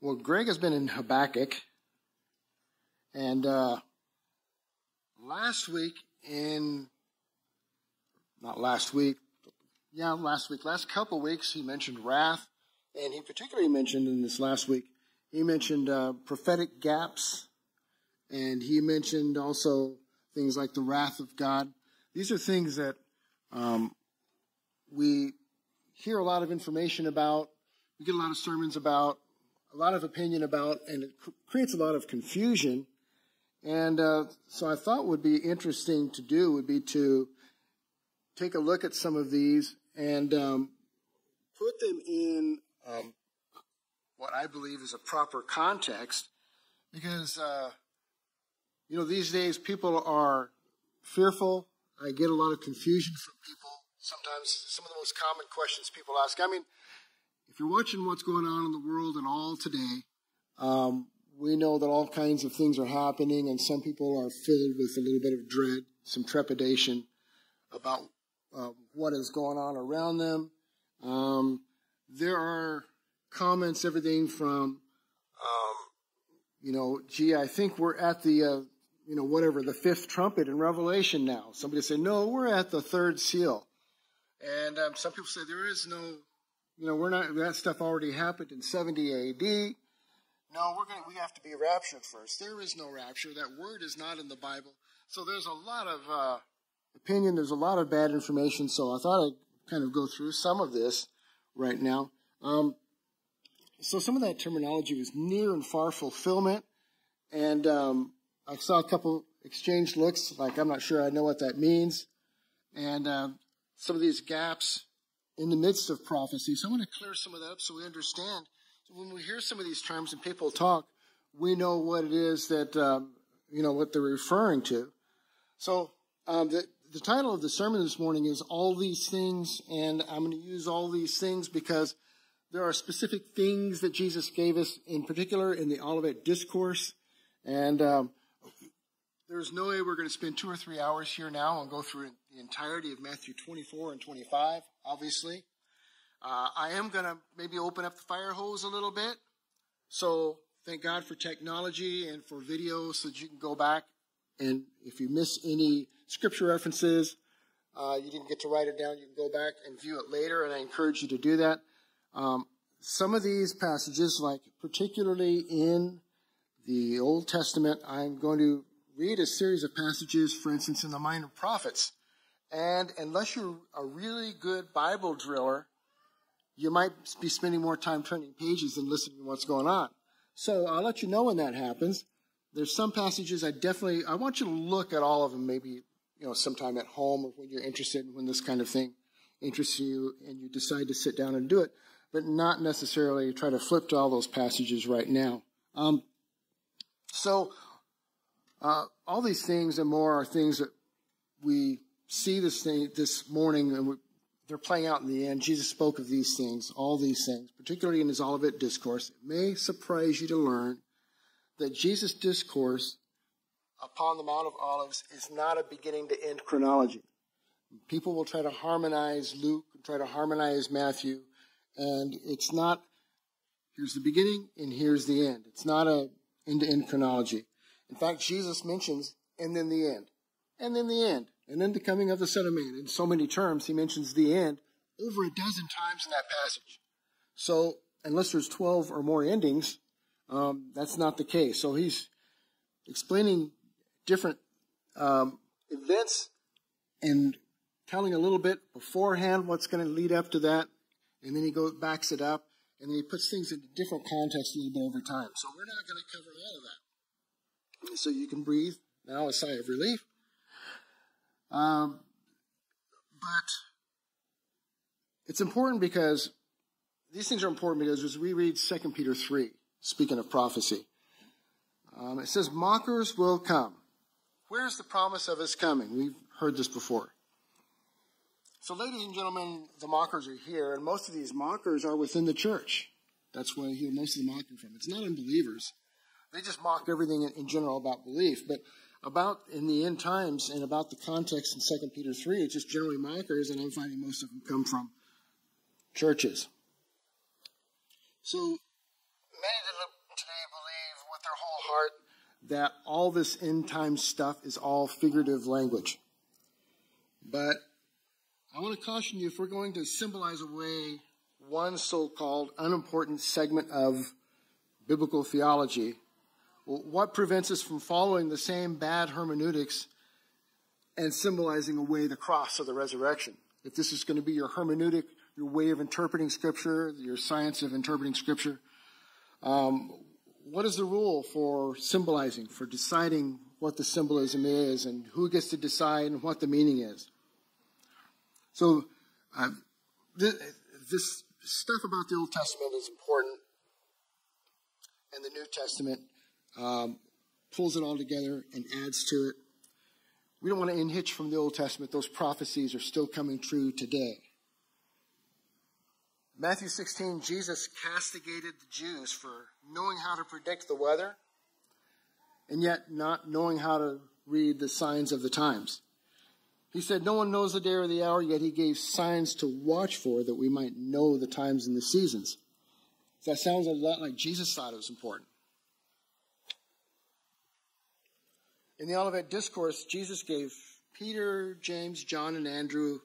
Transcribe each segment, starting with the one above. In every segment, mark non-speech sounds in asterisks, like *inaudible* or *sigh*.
Well, Greg has been in Habakkuk, and uh, last week in not last week, yeah, last week, last couple weeks, he mentioned wrath, and he particularly mentioned in this last week, he mentioned uh, prophetic gaps, and he mentioned also things like the wrath of God. These are things that um, we hear a lot of information about, we get a lot of sermons about, a lot of opinion about, and it creates a lot of confusion. And uh, so I thought would be interesting to do would be to take a look at some of these and um, put them in um, what I believe is a proper context, because uh, you know these days people are fearful. I get a lot of confusion from people. Sometimes some of the most common questions people ask. I mean, if you're watching what's going on in the world and all today, um, we know that all kinds of things are happening, and some people are filled with a little bit of dread, some trepidation about uh, what is going on around them. Um, there are comments, everything from, um, you know, gee, I think we're at the, uh, you know, whatever, the fifth trumpet in Revelation now. Somebody say, no, we're at the third seal. And um, some people say there is no you know, we're not, that stuff already happened in 70 AD. No, we're going we have to be raptured first. There is no rapture. That word is not in the Bible. So there's a lot of uh, opinion. There's a lot of bad information. So I thought I'd kind of go through some of this right now. Um, so some of that terminology was near and far fulfillment. And um, I saw a couple exchanged looks, like I'm not sure I know what that means. And uh, some of these gaps in the midst of prophecy. So I want to clear some of that up so we understand. So when we hear some of these terms and people talk, we know what it is that, um, you know, what they're referring to. So um, the, the title of the sermon this morning is All These Things, and I'm going to use all these things because there are specific things that Jesus gave us, in particular in the Olivet Discourse. And um, there's no way we're going to spend two or three hours here now and go through the entirety of Matthew 24 and 25, obviously. Uh, I am going to maybe open up the fire hose a little bit. So thank God for technology and for video so that you can go back and if you miss any scripture references, uh, you didn't get to write it down, you can go back and view it later, and I encourage you to do that. Um, some of these passages, like particularly in the Old Testament, I'm going to read a series of passages, for instance, in the Minor Prophets. And unless you're a really good Bible driller, you might be spending more time turning pages than listening to what's going on. So I'll let you know when that happens. There's some passages I definitely, I want you to look at all of them maybe, you know, sometime at home or when you're interested, in when this kind of thing interests you and you decide to sit down and do it, but not necessarily try to flip to all those passages right now. Um, so, uh, all these things and more are things that we see this thing this morning, and they're playing out in the end. Jesus spoke of these things, all these things, particularly in his Olivet discourse. It may surprise you to learn that Jesus' discourse upon the Mount of Olives is not a beginning to end chronology. People will try to harmonize Luke, and try to harmonize Matthew, and it's not, here's the beginning and here's the end. It's not a end to end chronology. In fact, Jesus mentions, and then the end, and then the end and then the coming of the Son of Man. In so many terms, he mentions the end over a dozen times in that passage. So, unless there's 12 or more endings, um, that's not the case. So he's explaining different um, events and telling a little bit beforehand what's going to lead up to that, and then he goes backs it up, and then he puts things into different context a little bit over time. So we're not going to cover all of that. So you can breathe now a sigh of relief. Um, but it's important because these things are important because as we read 2 Peter 3, speaking of prophecy, um, it says, Mockers will come. Where's the promise of his coming? We've heard this before. So, ladies and gentlemen, the mockers are here, and most of these mockers are within the church. That's where most of the mocking from. It's not unbelievers. They just mock everything in, in general about belief. But about in the end times and about the context in 2 Peter 3, it's just generally mockers, and I'm finding most of them come from churches. So many today believe with their whole heart that all this end time stuff is all figurative language. But I want to caution you if we're going to symbolize away one so called unimportant segment of biblical theology, what prevents us from following the same bad hermeneutics and symbolizing away the cross of the resurrection? If this is going to be your hermeneutic, your way of interpreting Scripture, your science of interpreting Scripture, um, what is the rule for symbolizing, for deciding what the symbolism is and who gets to decide and what the meaning is? So, this, this stuff about the Old Testament is important, and the New Testament um, pulls it all together and adds to it. We don't want to unhitch from the Old Testament. Those prophecies are still coming true today. Matthew 16, Jesus castigated the Jews for knowing how to predict the weather and yet not knowing how to read the signs of the times. He said, No one knows the day or the hour, yet he gave signs to watch for that we might know the times and the seasons. That sounds a lot like Jesus thought it was important. In the Olivet Discourse, Jesus gave Peter, James, John, and Andrew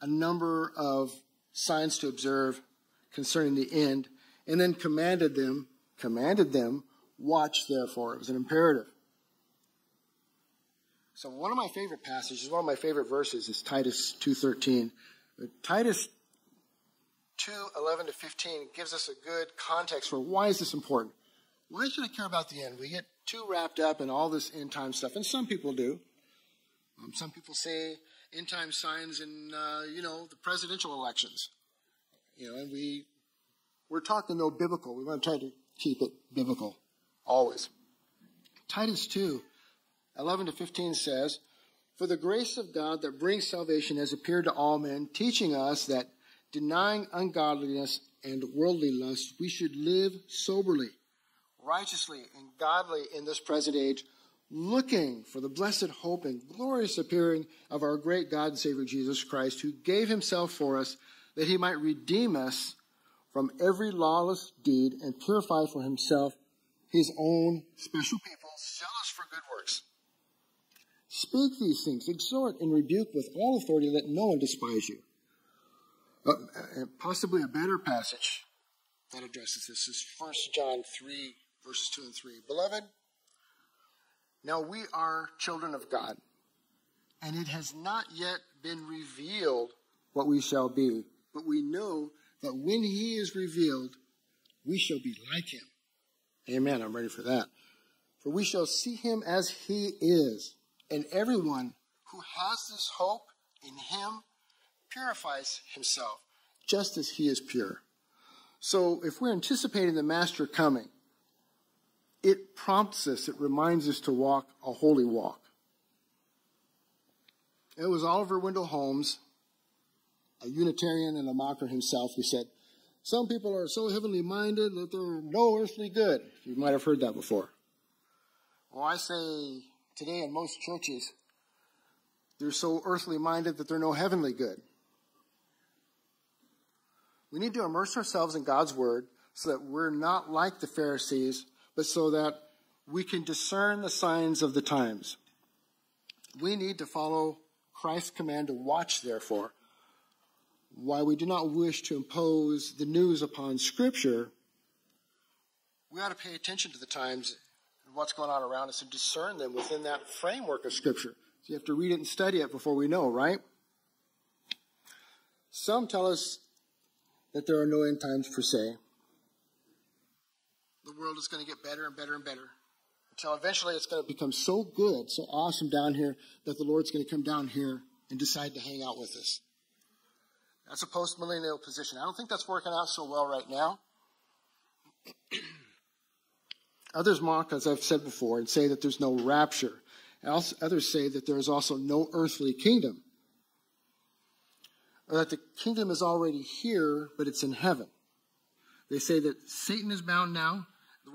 a number of signs to observe concerning the end, and then commanded them, commanded them, watch therefore. It was an imperative. So one of my favorite passages, one of my favorite verses is Titus 2.13. Titus 2.11 to 15 gives us a good context for why is this important? Why should I care about the end? We get too wrapped up in all this end time stuff, and some people do. Um, some people say end time signs in, uh, you know, the presidential elections. You know, and we, we're talking though biblical. We want to try to keep it biblical, always. Titus 2, 11 to 15 says, For the grace of God that brings salvation has appeared to all men, teaching us that denying ungodliness and worldly lust, we should live soberly, righteously, and godly in this present age, looking for the blessed hope and glorious appearing of our great God and Savior Jesus Christ, who gave himself for us that he might redeem us from every lawless deed and purify for himself his own special people, zealous for good works. Speak these things, exhort and rebuke with all authority, let no one despise you. Uh, uh possibly a better passage that addresses this is 1 John 3, verses 2 and 3. Beloved, now we are children of God, and it has not yet been revealed what we shall be, but we know that when he is revealed, we shall be like him. Amen. I'm ready for that. For we shall see him as he is. And everyone who has this hope in him purifies himself just as he is pure. So if we're anticipating the master coming, it prompts us, it reminds us to walk a holy walk. It was Oliver Wendell Holmes, a Unitarian and a mocker himself, who said, Some people are so heavenly minded that they're no earthly good. You might have heard that before. Well, I say today in most churches, they're so earthly minded that they're no heavenly good. We need to immerse ourselves in God's Word so that we're not like the Pharisees, but so that we can discern the signs of the times. We need to follow Christ's command to watch, therefore. While we do not wish to impose the news upon Scripture, we ought to pay attention to the times and what's going on around us and discern them within that framework of Scripture. So you have to read it and study it before we know, right? Some tell us that there are no end times per se. The world is going to get better and better and better until eventually it's going to become so good, so awesome down here that the Lord's going to come down here and decide to hang out with us. That's a post-millennial position. I don't think that's working out so well right now. *clears throat* Others mock, as I've said before, and say that there's no rapture. Others say that there is also no earthly kingdom. Or that the kingdom is already here, but it's in heaven. They say that Satan is bound now.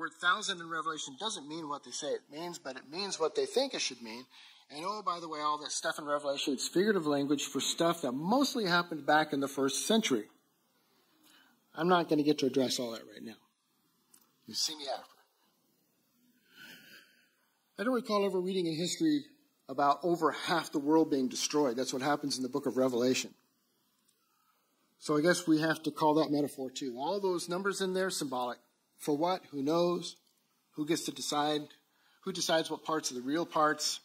Word thousand in Revelation doesn't mean what they say it means, but it means what they think it should mean. And oh, by the way, all that stuff in Revelation, it's figurative language for stuff that mostly happened back in the first century. I'm not going to get to address all that right now. You see me after. I don't recall ever reading in history about over half the world being destroyed. That's what happens in the book of Revelation. So I guess we have to call that metaphor too. All those numbers in there symbolic. For what? Who knows? Who gets to decide? Who decides what parts are the real parts?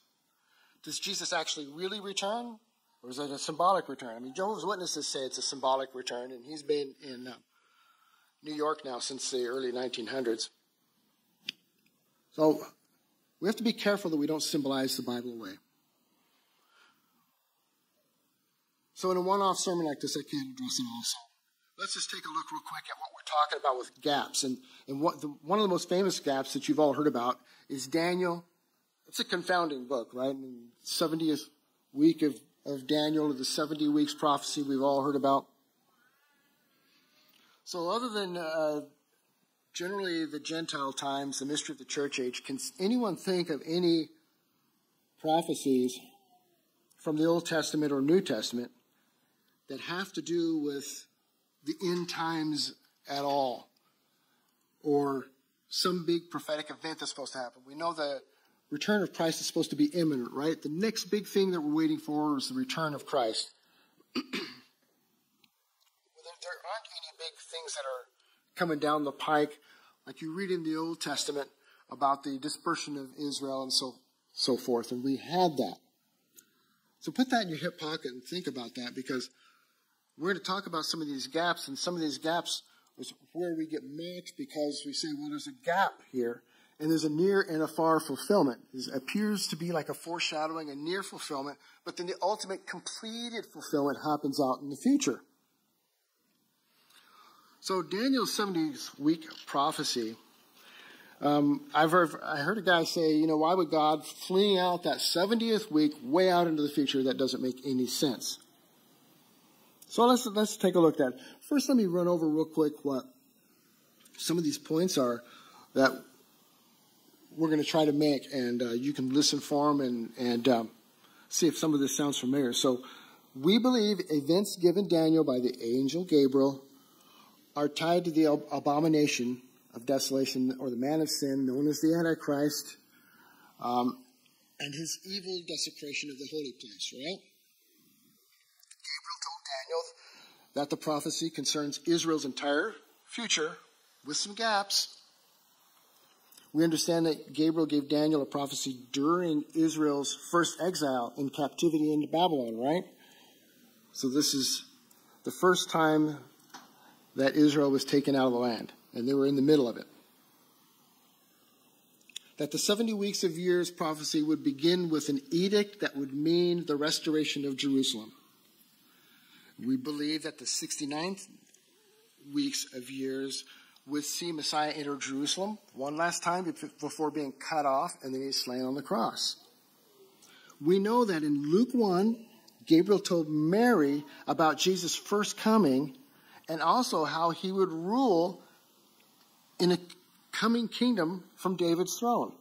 Does Jesus actually really return? Or is it a symbolic return? I mean, Jehovah's Witnesses say it's a symbolic return, and he's been in uh, New York now since the early 1900s. So we have to be careful that we don't symbolize the Bible away. So in a one-off sermon like this, I can't address it all. Let's just take a look real quick at what we're talking about with gaps. And, and what the, one of the most famous gaps that you've all heard about is Daniel. It's a confounding book, right? And 70th week of, of Daniel, the 70 weeks prophecy we've all heard about. So other than uh, generally the Gentile times, the mystery of the church age, can anyone think of any prophecies from the Old Testament or New Testament that have to do with the end times at all or some big prophetic event that's supposed to happen. We know the return of Christ is supposed to be imminent, right? The next big thing that we're waiting for is the return of Christ. *clears throat* there, there aren't any big things that are coming down the pike like you read in the Old Testament about the dispersion of Israel and so so forth, and we had that. So put that in your hip pocket and think about that because we're going to talk about some of these gaps, and some of these gaps is where we get mocked because we say, well, there's a gap here, and there's a near and a far fulfillment. It appears to be like a foreshadowing, a near fulfillment, but then the ultimate completed fulfillment happens out in the future. So Daniel's 70th week prophecy, um, I've heard, I heard a guy say, you know, why would God fling out that 70th week way out into the future? That doesn't make any sense. So let's, let's take a look at it. First, let me run over real quick what some of these points are that we're going to try to make, and uh, you can listen for them and, and um, see if some of this sounds familiar. So, we believe events given Daniel by the angel Gabriel are tied to the abomination of desolation or the man of sin known as the Antichrist um, and his evil desecration of the holy place, right? That the prophecy concerns Israel's entire future with some gaps. We understand that Gabriel gave Daniel a prophecy during Israel's first exile in captivity into Babylon, right? So this is the first time that Israel was taken out of the land, and they were in the middle of it. That the 70 weeks of years prophecy would begin with an edict that would mean the restoration of Jerusalem. We believe that the 69th weeks of years would see Messiah enter Jerusalem one last time before being cut off and then he's slain on the cross. We know that in Luke 1, Gabriel told Mary about Jesus' first coming and also how he would rule in a coming kingdom from David's throne.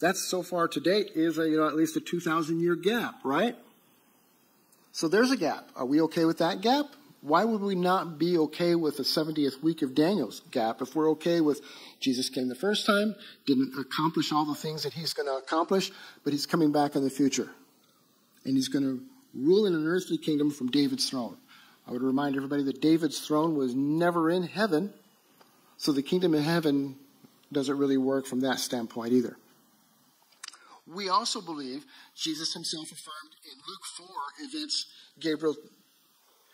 That's so far to date is a, you know, at least a 2,000 year gap, right? So there's a gap. Are we okay with that gap? Why would we not be okay with the 70th week of Daniel's gap if we're okay with Jesus came the first time, didn't accomplish all the things that he's going to accomplish, but he's coming back in the future. And he's going to rule in an earthly kingdom from David's throne. I would remind everybody that David's throne was never in heaven, so the kingdom of heaven doesn't really work from that standpoint either. We also believe Jesus himself affirmed in Luke 4 events Gabriel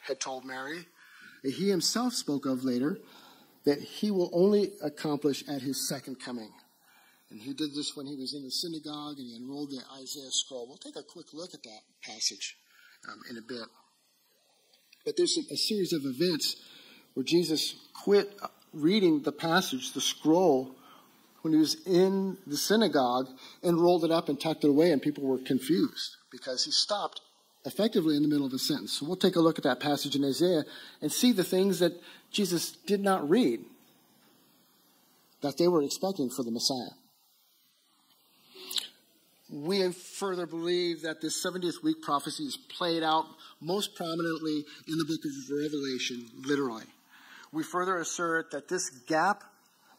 had told Mary, he himself spoke of later, that he will only accomplish at his second coming. And he did this when he was in the synagogue and he unrolled the Isaiah scroll. We'll take a quick look at that passage um, in a bit. But there's a series of events where Jesus quit reading the passage, the scroll, when he was in the synagogue and rolled it up and tucked it away, and people were confused because he stopped effectively in the middle of a sentence. So we'll take a look at that passage in Isaiah and see the things that Jesus did not read that they were expecting for the Messiah. We further believe that this 70th week prophecy is played out most prominently in the book of Revelation, literally. We further assert that this gap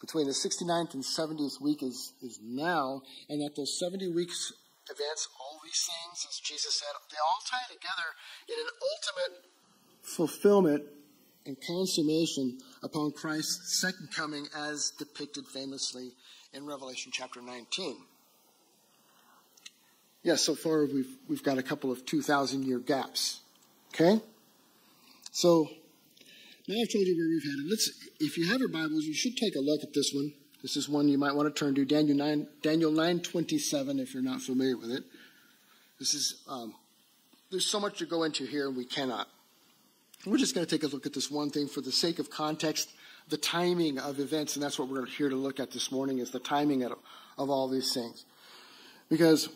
between the 69th and 70th week is, is now, and that those 70 weeks events, all these things, as Jesus said, they all tie together in an ultimate fulfillment and consummation upon Christ's second coming as depicted famously in Revelation chapter 19. Yes, so far we've, we've got a couple of 2,000 year gaps. Okay? So, now I've told you where we've had it. Let's, if you have your Bibles, you should take a look at this one. This is one you might want to turn to, Daniel 9, Daniel 927, if you're not familiar with it. This is, um, there's so much to go into here, and we cannot. We're just going to take a look at this one thing for the sake of context, the timing of events, and that's what we're here to look at this morning is the timing of, of all these things. Because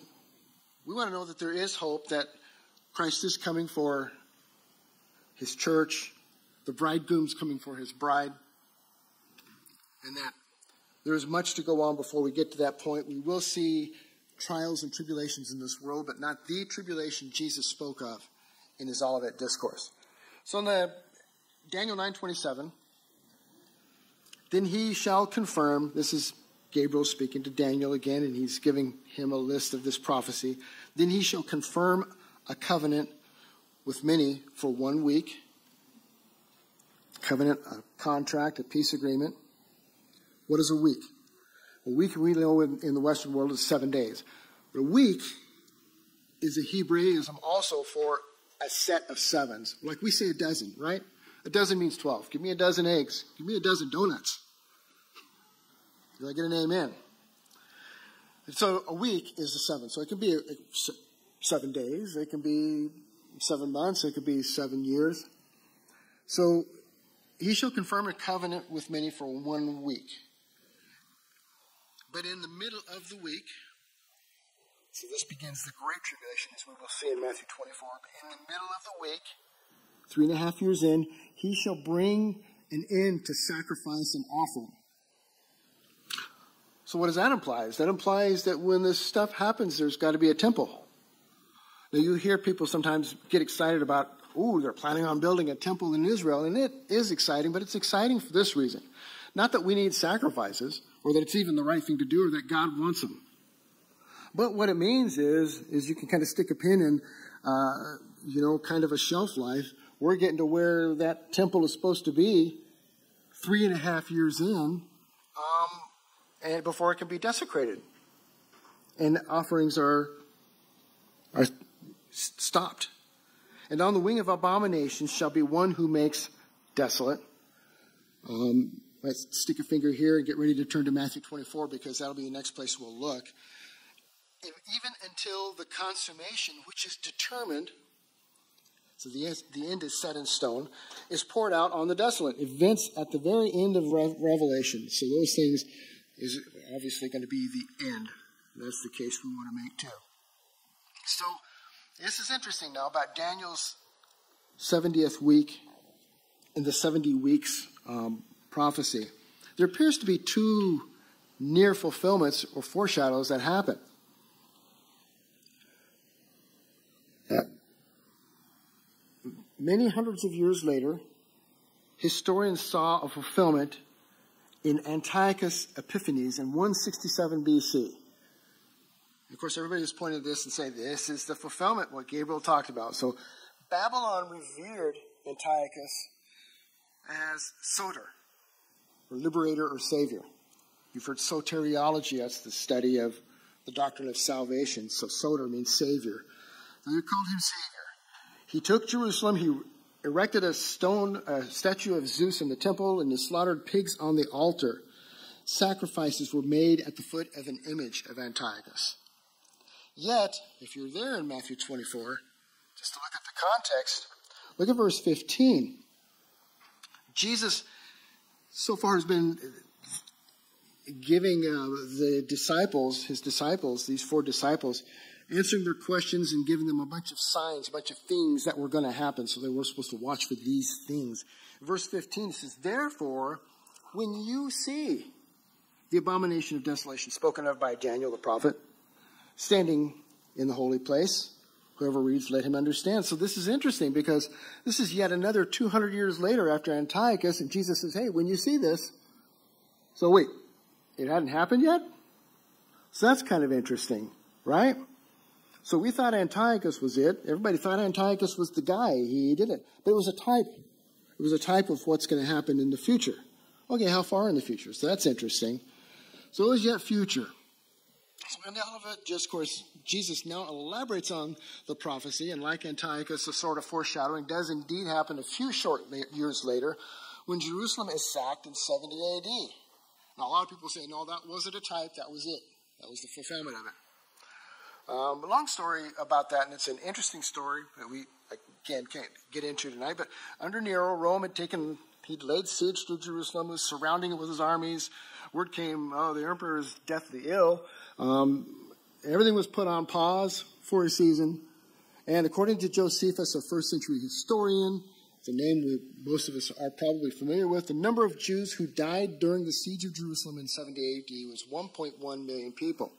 we want to know that there is hope that Christ is coming for his church, the bridegroom's coming for his bride, and that there is much to go on before we get to that point. We will see trials and tribulations in this world, but not the tribulation Jesus spoke of in his Olivet discourse. So in the Daniel 9:27, then he shall confirm, this is Gabriel speaking to Daniel again, and he's giving him a list of this prophecy. Then he shall confirm a covenant with many for one week. Covenant, a contract, a peace agreement. What is a week? A week we know in, in the Western world is seven days. But a week is a Hebraism also for a set of sevens. Like we say a dozen, right? A dozen means 12. Give me a dozen eggs. Give me a dozen donuts. Do I get an amen? And so a week is a seven. So it can be a, a, seven days. It can be seven months. It could be seven years. So he shall confirm a covenant with many for one week. But in the middle of the week, so this begins the Great Tribulation, as we will see in Matthew 24. But in the middle of the week, three and a half years in, he shall bring an end to sacrifice and offering. So what does that imply? That implies that when this stuff happens, there's got to be a temple. Now you hear people sometimes get excited about, oh, they're planning on building a temple in Israel, and it is exciting, but it's exciting for this reason. Not that we need sacrifices, or that it's even the right thing to do, or that God wants them. But what it means is, is you can kind of stick a pin in, uh, you know, kind of a shelf life. We're getting to where that temple is supposed to be three and a half years in, um, and before it can be desecrated. And offerings are, are stopped. And on the wing of abominations shall be one who makes desolate. Um, let's stick a finger here and get ready to turn to Matthew 24 because that'll be the next place we'll look even until the consummation, which is determined, so the, the end is set in stone, is poured out on the desolate. Events at the very end of Revelation. So those things is obviously going to be the end. That's the case we want to make too. So this is interesting now about Daniel's 70th week in the 70 weeks um, prophecy. There appears to be two near fulfillments or foreshadows that happen. Uh, many hundreds of years later, historians saw a fulfillment in Antiochus Epiphanes in 167 BC. Of course, everybody is pointing this and saying this is the fulfillment, what Gabriel talked about. So Babylon revered Antiochus as Soter, or liberator or savior. You've heard soteriology, that's the study of the doctrine of salvation. So Soter means savior. they called him savior. He took Jerusalem. He erected a stone a statue of Zeus in the temple, and he slaughtered pigs on the altar. Sacrifices were made at the foot of an image of Antiochus. Yet, if you're there in Matthew 24, just to look at the context, look at verse 15. Jesus, so far, has been giving uh, the disciples, his disciples, these four disciples, answering their questions and giving them a bunch of signs, a bunch of things that were going to happen. So they were supposed to watch for these things. Verse 15 says, Therefore, when you see the abomination of desolation spoken of by Daniel the prophet, standing in the holy place, whoever reads, let him understand. So this is interesting because this is yet another 200 years later after Antiochus, and Jesus says, Hey, when you see this, So wait, it hadn't happened yet? So that's kind of interesting, right? So we thought Antiochus was it. Everybody thought Antiochus was the guy. He did it. But it was a type. It was a type of what's going to happen in the future. Okay, how far in the future? So that's interesting. So it was yet future. So in the Olivet Discourse, Jesus now elaborates on the prophecy, and like Antiochus, a sort of foreshadowing does indeed happen a few short years later when Jerusalem is sacked in 70 AD. Now, a lot of people say, no, that wasn't a type, that was it. That was the fulfillment of it. Um, a long story about that, and it's an interesting story that we, again, can't get into tonight. But under Nero, Rome had taken, he'd laid siege to Jerusalem, was surrounding it with his armies. Word came, oh, the emperor is deathly ill. Um, everything was put on pause for a season. And according to Josephus, a first century historian, the name we, most of us are probably familiar with, the number of Jews who died during the siege of Jerusalem in 70 AD was 1.1 million people.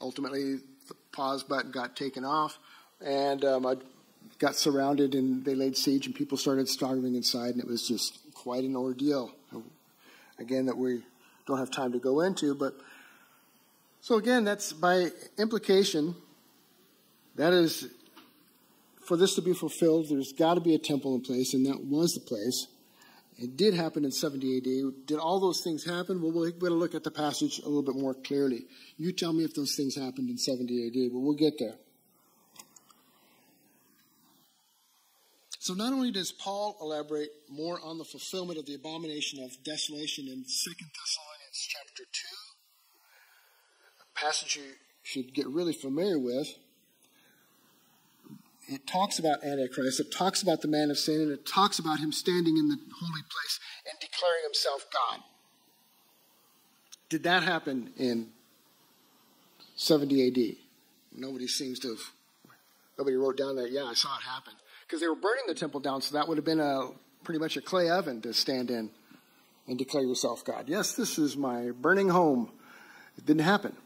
Ultimately, the pause button got taken off, and um, I got surrounded, and they laid siege, and people started starving inside, and it was just quite an ordeal. Again, that we don't have time to go into, but so again, that's by implication, that is for this to be fulfilled, there's got to be a temple in place, and that was the place. It did happen in 70 AD. Did all those things happen? Well, we'll better look at the passage a little bit more clearly. You tell me if those things happened in 70 AD, but we'll get there. So not only does Paul elaborate more on the fulfillment of the abomination of desolation in 2 Thessalonians chapter 2, a passage you should get really familiar with, it talks about Antichrist, it talks about the man of sin, and it talks about him standing in the holy place and declaring himself God. Did that happen in 70 AD? Nobody seems to have, nobody wrote down that, yeah, I saw it happen. Because they were burning the temple down, so that would have been a pretty much a clay oven to stand in and declare yourself God. Yes, this is my burning home. It didn't happen.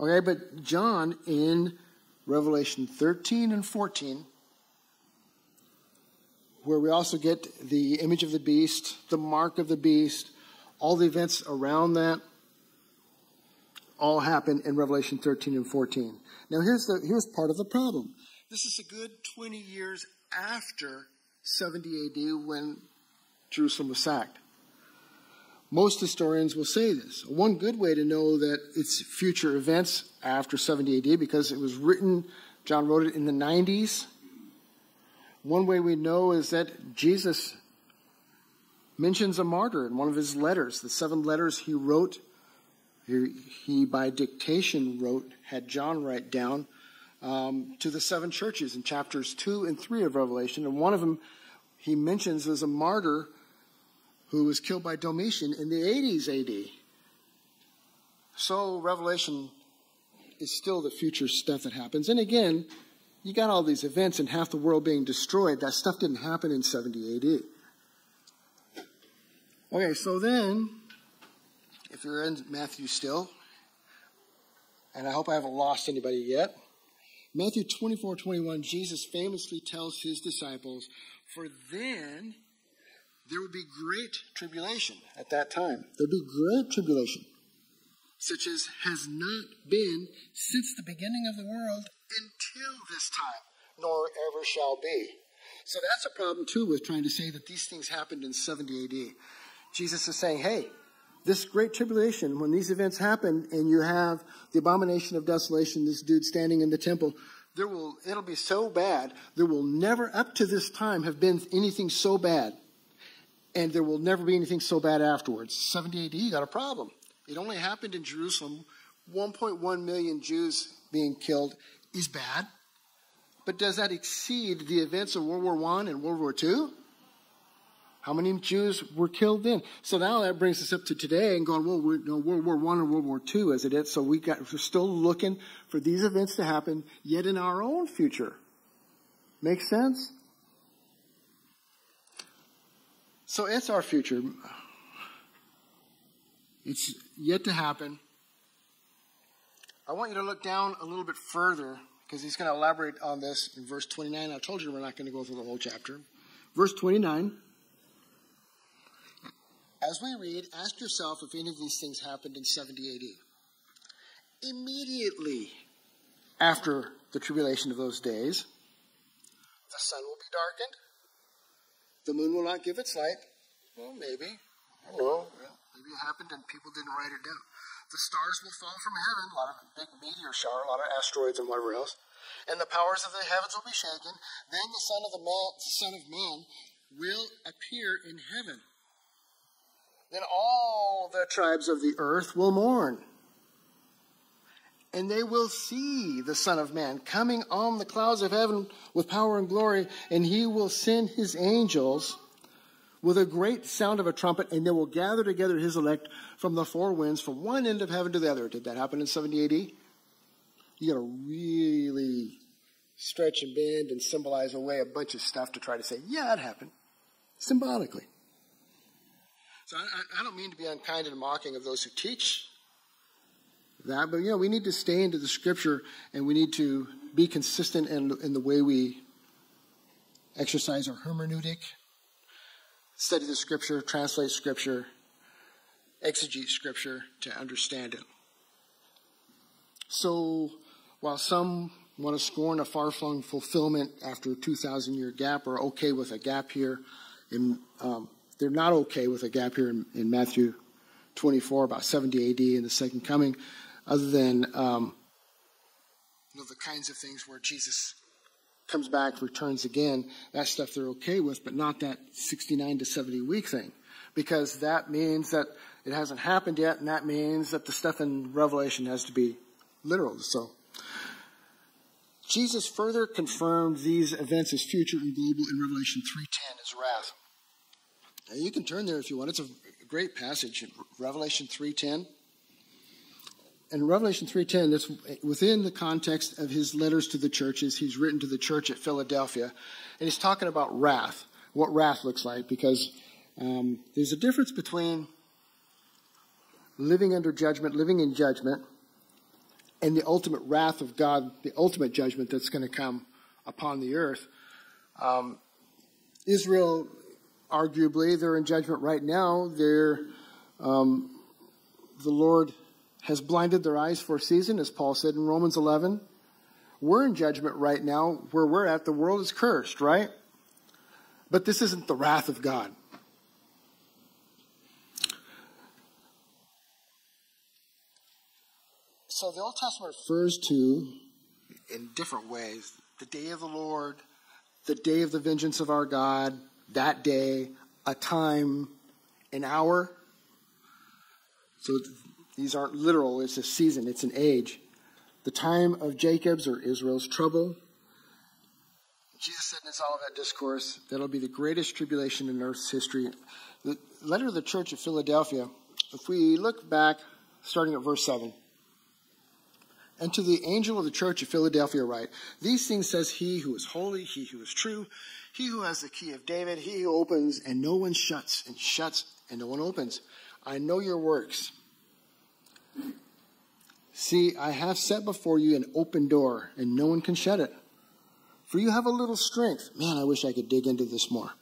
Okay, but John in Revelation 13 and 14, where we also get the image of the beast, the mark of the beast, all the events around that, all happen in Revelation 13 and 14. Now, here's, the, here's part of the problem. This is a good 20 years after 70 AD when Jerusalem was sacked. Most historians will say this. One good way to know that it's future events after 70 AD because it was written, John wrote it in the 90s. One way we know is that Jesus mentions a martyr in one of his letters, the seven letters he wrote. He, he by dictation wrote, had John write down um, to the seven churches in chapters 2 and 3 of Revelation. And one of them he mentions as a martyr who was killed by Domitian in the 80s AD. So Revelation is still the future stuff that happens. And again, you got all these events and half the world being destroyed. That stuff didn't happen in 70 AD. Okay, so then, if you're in Matthew still, and I hope I haven't lost anybody yet, Matthew 24 21, Jesus famously tells his disciples, For then there will be great tribulation at that time. There'll be great tribulation such as has not been since the beginning of the world until this time, nor ever shall be. So that's a problem too with trying to say that these things happened in 70 AD. Jesus is saying, hey, this great tribulation, when these events happen and you have the abomination of desolation, this dude standing in the temple, there will, it'll be so bad. There will never, up to this time, have been anything so bad. And there will never be anything so bad afterwards. 70 AD, you got a problem. It only happened in Jerusalem. 1.1 million Jews being killed is bad. But does that exceed the events of World War I and World War II? How many Jews were killed then? So now that brings us up to today and going, well, we're, know, World War One and World War Two as it is. So we got, we're still looking for these events to happen yet in our own future. Make sense? So it's our future. It's yet to happen. I want you to look down a little bit further because he's going to elaborate on this in verse 29. I told you we're not going to go through the whole chapter. Verse 29. As we read, ask yourself if any of these things happened in 70 AD. Immediately after the tribulation of those days, the sun will be darkened, the moon will not give its light. Well, maybe. I don't know. Maybe it happened and people didn't write it down. The stars will fall from heaven, a lot of big meteor shower, a lot of asteroids and whatever else, and the powers of the heavens will be shaken. Then the Son of the Man, Son of Man will appear in heaven. Then all the tribes of the earth will mourn. And they will see the Son of Man coming on the clouds of heaven with power and glory, and he will send his angels with a great sound of a trumpet, and they will gather together his elect from the four winds, from one end of heaven to the other. Did that happen in 70 AD? You got to really stretch and bend and symbolize away a bunch of stuff to try to say, yeah, it happened, symbolically. So I, I don't mean to be unkind and mocking of those who teach that, but you know, we need to stay into the scripture and we need to be consistent in, in the way we exercise our hermeneutic, study the scripture, translate scripture, exegete scripture to understand it. So, while some want to scorn a far flung fulfillment after a 2,000 year gap or okay with a gap here, in, um, they're not okay with a gap here in, in, Matthew 24, about 70 AD, in the second coming, other than um, you know, the kinds of things where Jesus comes back, returns again, that stuff they're okay with, but not that 69 to 70 week thing. Because that means that it hasn't happened yet, and that means that the stuff in Revelation has to be literal. So, Jesus further confirmed these events as future and global in Revelation 3.10 as wrath. Now you can turn there if you want. It's a great passage, Revelation 3.10. And Revelation 3.10, that's within the context of his letters to the churches. He's written to the church at Philadelphia. And he's talking about wrath, what wrath looks like, because um, there's a difference between living under judgment, living in judgment, and the ultimate wrath of God, the ultimate judgment that's going to come upon the earth. Um, Israel, arguably, they're in judgment right now. They're, um, the Lord has blinded their eyes for a season, as Paul said in Romans 11. We're in judgment right now where we're at. The world is cursed, right? But this isn't the wrath of God. So the Old Testament refers to, in different ways, the day of the Lord, the day of the vengeance of our God, that day, a time, an hour. So these aren't literal, it's a season, it's an age. The time of Jacob's or Israel's trouble. Jesus said in his Olivet Discourse, that'll be the greatest tribulation in earth's history. The letter of the church of Philadelphia, if we look back, starting at verse 7. And to the angel of the church of Philadelphia write, These things says he who is holy, he who is true, he who has the key of David, he who opens and no one shuts, and shuts and no one opens. I know your works. See, I have set before you an open door, and no one can shut it. For you have a little strength. Man, I wish I could dig into this more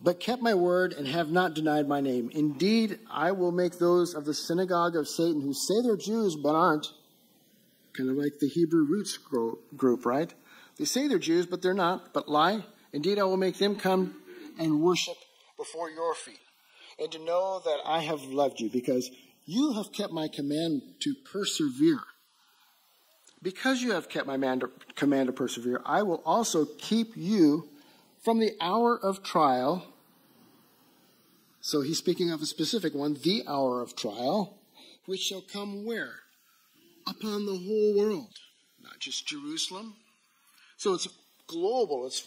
but kept my word and have not denied my name. Indeed, I will make those of the synagogue of Satan who say they're Jews but aren't, kind of like the Hebrew roots group, right? They say they're Jews, but they're not, but lie. Indeed, I will make them come and worship before your feet, and to know that I have loved you, because you have kept my command to persevere. Because you have kept my command to persevere, I will also keep you from the hour of trial. So he's speaking of a specific one, the hour of trial, which shall come where? Upon the whole world, not just Jerusalem. So it's global, it's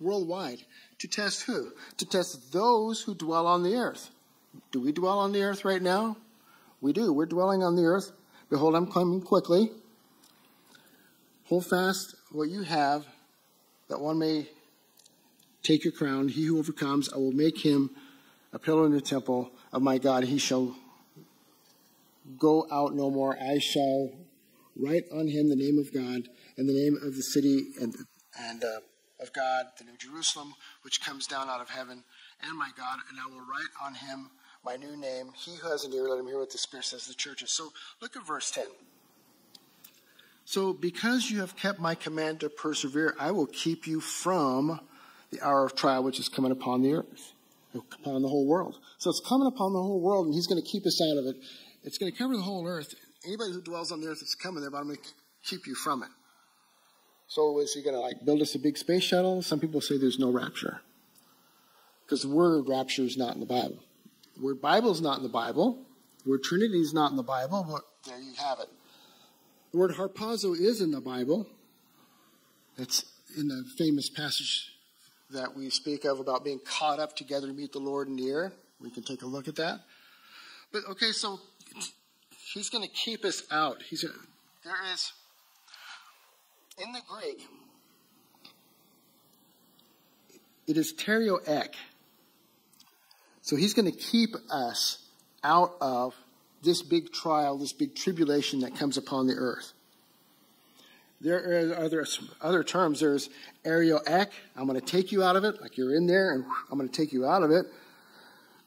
worldwide. To test who? To test those who dwell on the earth. Do we dwell on the earth right now? We do. We're dwelling on the earth. Behold, I'm coming quickly. Hold fast what you have, that one may Take your crown. He who overcomes, I will make him a pillar in the temple of my God. He shall go out no more. I shall write on him the name of God and the name of the city and, and uh, of God, the New Jerusalem, which comes down out of heaven, and my God, and I will write on him my new name. He who has an ear, let him hear what the Spirit says to the churches. So look at verse 10. So because you have kept my command to persevere, I will keep you from the hour of trial which is coming upon the earth, upon the whole world. So it's coming upon the whole world, and he's going to keep us out of it. It's going to cover the whole earth. Anybody who dwells on the earth is coming there, but I'm going to keep you from it. So is he going to like build us a big space shuttle? Some people say there's no rapture. Because the word rapture is not in the Bible. The word Bible's not in the Bible. The word Trinity's not in the Bible, but there you have it. The word harpazo is in the Bible. It's in the famous passage that we speak of about being caught up together to meet the Lord in the air. We can take a look at that. But okay, so he's going to keep us out. He's going. there is in the Greek, it is terio ek. So he's going to keep us out of this big trial, this big tribulation that comes upon the earth. There are other, other terms. There's ario ek. I'm going to take you out of it, like you're in there, and I'm going to take you out of it.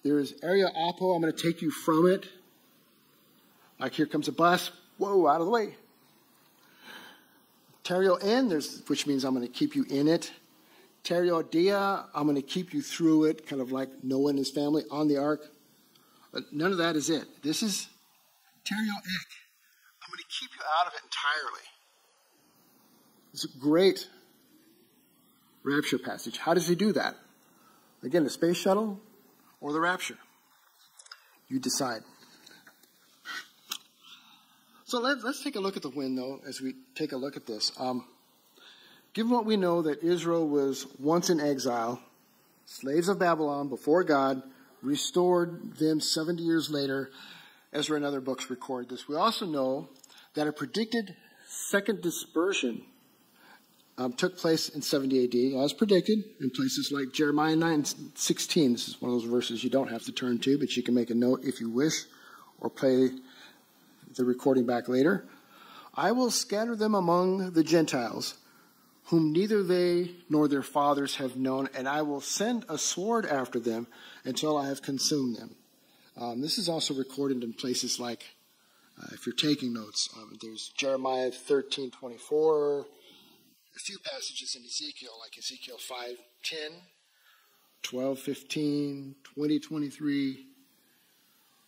There's ario apo. I'm going to take you from it. Like here comes a bus. Whoa, out of the way. Terio en, there's, which means I'm going to keep you in it. Terio dia, I'm going to keep you through it, kind of like Noah and his family on the ark. But none of that is it. This is Terio. I'm going to keep you out of it entirely. It's a great rapture passage. How does he do that? Again, the space shuttle or the rapture? You decide. So let, us take a look at the wind, though, as we take a look at this. Um, given what we know that Israel was once in exile, slaves of Babylon before God, restored them 70 years later, Ezra and other books record this. We also know that a predicted second dispersion um, took place in 70 AD, as predicted, in places like Jeremiah 9 16. This is one of those verses you don't have to turn to, but you can make a note if you wish, or play the recording back later. I will scatter them among the Gentiles, whom neither they nor their fathers have known, and I will send a sword after them until I have consumed them. Um, this is also recorded in places like, uh, if you're taking notes, um, there's Jeremiah 13 24, a few passages in Ezekiel, like Ezekiel 5 10, 12 15, 20 23,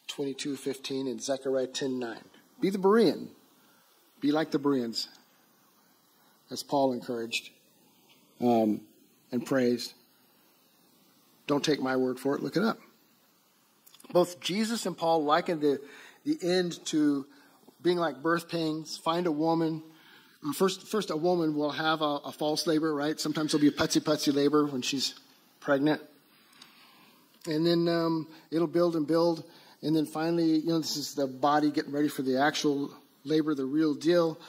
22 15, and Zechariah 10 9. Be the Berean. Be like the Bereans, as Paul encouraged um, and praised. Don't take my word for it, look it up. Both Jesus and Paul likened the, the end to being like birth pains. Find a woman. Uh, first, first, a woman will have a, a false labor, right? Sometimes there'll be a putsy putsy labor when she's pregnant. And then um, it'll build and build. And then finally, you know, this is the body getting ready for the actual labor, the real deal.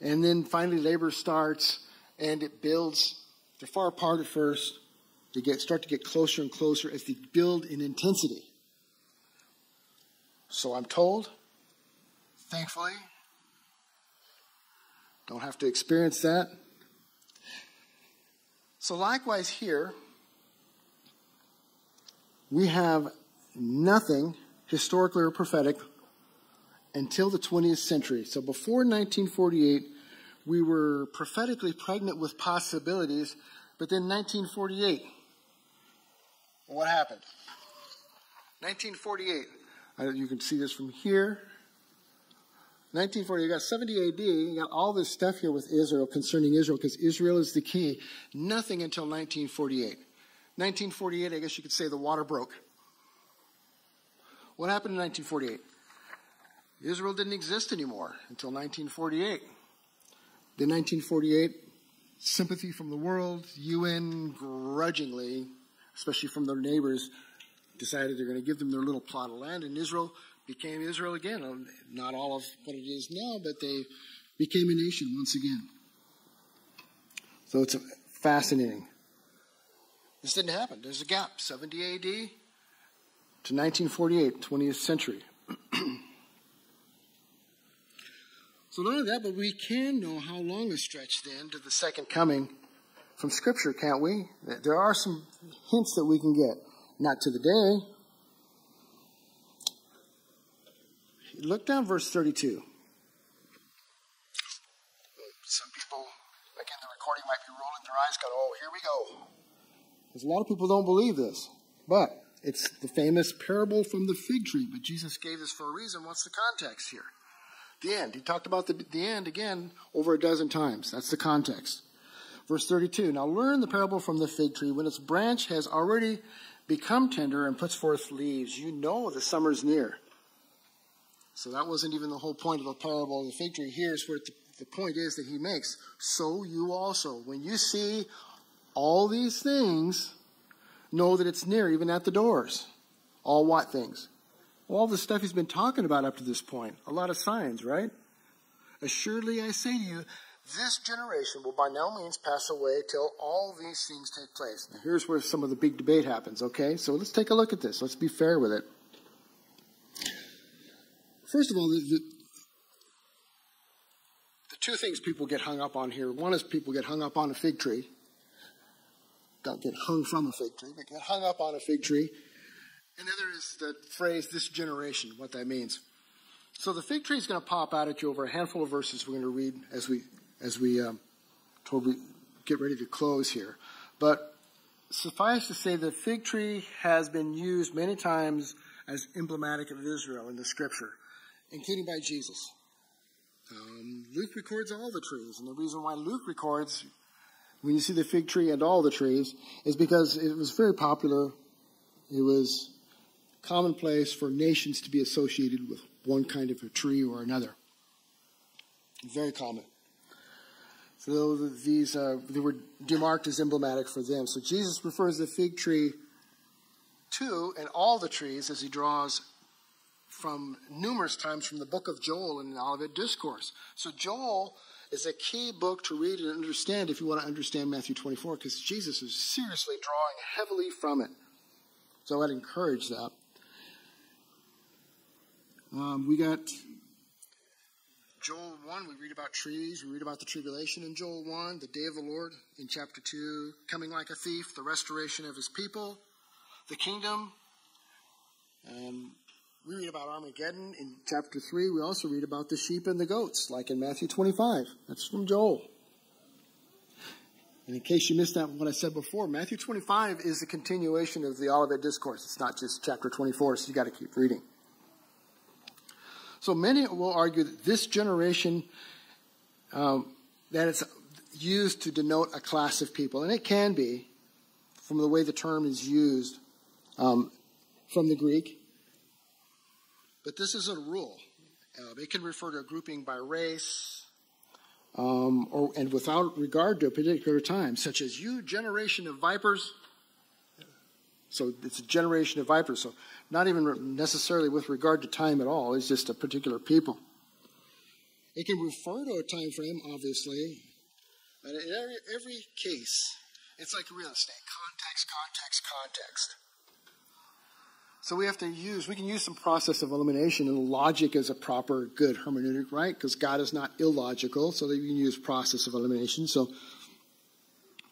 And then finally, labor starts and it builds. They're far apart at first. They get, start to get closer and closer as they build in intensity. So I'm told, thankfully, don't have to experience that. So, likewise, here, we have nothing historically or prophetic, until the 20th century. So before 1948, we were prophetically pregnant with possibilities, but then 1948, what happened? 1948, you can see this from here. 1940, you got 70 AD, you got all this stuff here with Israel concerning Israel, because Israel is the key. Nothing until 1948. 1948, I guess you could say the water broke. What happened in 1948? Israel didn't exist anymore until 1948. Then 1948, sympathy from the world, UN grudgingly, especially from their neighbors, decided they're going to give them their little plot of land, and Israel became Israel again. Uh, not all of what it is now, but they became a nation once again. So it's fascinating. This didn't happen. There's a gap. 70 AD, to 1948, 20th century. *clears throat* so not only that, but we can know how long a stretch then to the second coming from Scripture, can't we? There are some hints that we can get. not to the day. Look down verse 32. Some people, again, the recording might be rolling their eyes, going, oh, here we go. Because a lot of people don't believe this. But it's the famous parable from the fig tree. But Jesus gave this for a reason. What's the context here? The end. He talked about the, the end again over a dozen times. That's the context. Verse 32. Now learn the parable from the fig tree. When its branch has already become tender and puts forth leaves, you know the summer's near. So that wasn't even the whole point of the parable of the fig tree. Here's where the, the point is that he makes. So you also, when you see all these things, know that it's near, even at the doors. All what things? All the stuff he's been talking about up to this point. A lot of signs, right? Assuredly, I say to you, this generation will by no means pass away till all these things take place. Now, here's where some of the big debate happens, okay? So let's take a look at this. Let's be fair with it. First of all, the, the, the two things people get hung up on here one is people get hung up on a fig tree. Don't get hung from a fig tree, but get hung up on a fig tree. Another is the phrase this generation, what that means. So the fig tree is going to pop out at you over a handful of verses we're going to read as we as we um, we get ready to close here. But suffice to say, the fig tree has been used many times as emblematic of Israel in the Scripture, including by Jesus. Um, Luke records all the trees, and the reason why Luke records when you see the fig tree and all the trees is because it was very popular. It was commonplace for nations to be associated with one kind of a tree or another. Very common. So these uh, they were demarked as emblematic for them. So Jesus refers the fig tree to and all the trees as he draws from numerous times from the book of Joel in the Olivet Discourse. So Joel is a key book to read and understand if you want to understand Matthew 24 because Jesus is seriously drawing heavily from it. So I'd encourage that. Um, we got Joel 1, we read about trees, we read about the tribulation in Joel 1, the day of the Lord in chapter 2, coming like a thief, the restoration of his people, the kingdom. Um, we read about Armageddon in chapter 3. We also read about the sheep and the goats, like in Matthew 25. That's from Joel. And in case you missed that, what I said before, Matthew 25 is a continuation of the Olivet Discourse. It's not just chapter 24, so you got to keep reading. So many will argue that this generation, um, that it's used to denote a class of people, and it can be from the way the term is used um, from the Greek. But this isn't a rule. Uh, it can refer to a grouping by race, um, or and without regard to a particular time, such as you generation of vipers. So it's a generation of vipers. So not even necessarily with regard to time at all. It's just a particular people. It can refer to a time frame, obviously, but in every, every case, it's like real estate context, context, context. So we have to use, we can use some process of elimination, and logic is a proper, good hermeneutic, right? Because God is not illogical, so that you can use process of elimination. So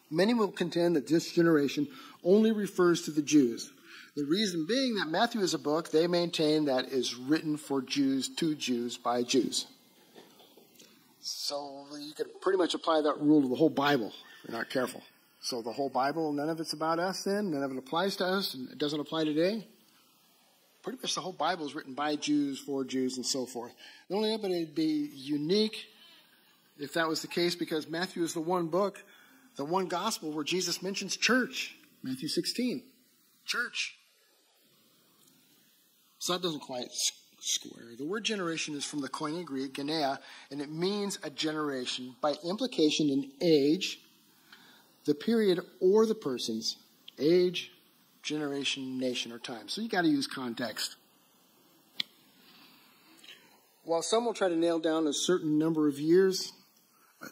many will contend that this generation only refers to the Jews. The reason being that Matthew is a book they maintain that is written for Jews to Jews by Jews. So you could pretty much apply that rule to the whole Bible if you're not careful. So the whole Bible, none of it's about us then, none of it applies to us, and it doesn't apply today. Pretty much the whole Bible is written by Jews, for Jews, and so forth. The only way it'd be unique if that was the case because Matthew is the one book, the one gospel where Jesus mentions church. Matthew 16. Church. So that doesn't quite square. The word generation is from the Koine Greek, genea, and it means a generation. By implication, in age, the period or the person's age, generation, nation, or time. So you got to use context. While some will try to nail down a certain number of years uh,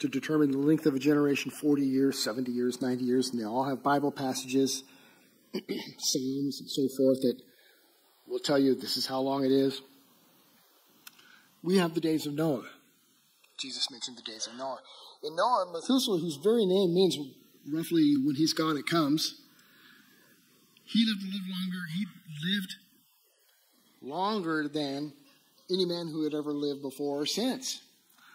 to determine the length of a generation 40 years, 70 years, 90 years, and they all have Bible passages, *clears throat* Psalms, and so forth that will tell you this is how long it is. We have the days of Noah. Jesus mentioned the days of Noah. In Noah, Methuselah, whose very name means roughly when he's gone, it comes, He lived to live longer. He lived longer than any man who had ever lived before or since.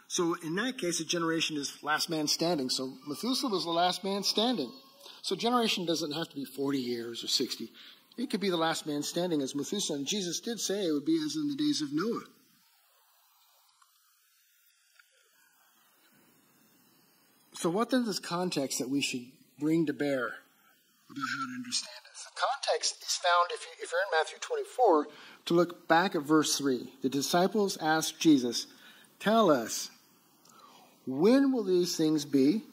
So in that case, a generation is last man standing. So Methuselah was the last man standing. So generation doesn't have to be 40 years or 60. It could be the last man standing as Methuselah. And Jesus did say it would be as in the days of Noah. So what is this context that we should bring to bear about how to understand this? The context is found, if, you, if you're in Matthew 24, to look back at verse 3. The disciples asked Jesus, Tell us, when will these things be?